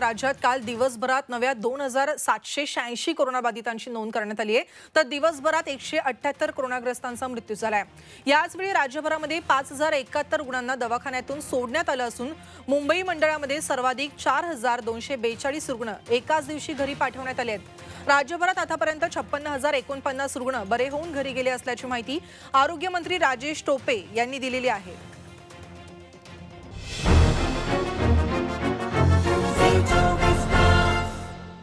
राज्यात काल दिवसभरात नव्या दोन हजार सातशे शहाऐंशी कोरोनाबाधितांची नोंद करण्यात आली आहे. तर दिवसभरात एकशे अठ्ठ्याहत्तर कोरोनाग्रस्तांचा मृत्यू झाला आहे याचवेळी राज्यभरामध्ये पाच हजार एकाहत्तर रुग्णांना दवाखान्यातून सोडण्यात आलं असून मुंबई मंडळामध्ये सर्वाधिक चार हजार दोनशे बेचाळीस रुग्ण एकाच दिवशी घरी पाठवण्यात आले आहेत. राज्यभरात आतापर्यंत छप्पन्न हजार एकोणपन्नास रुग्ण बरे होऊन घरी गेले असल्याची माहिती आरोग्यमंत्री राजेश टोपे यांनी दिलेली आहे.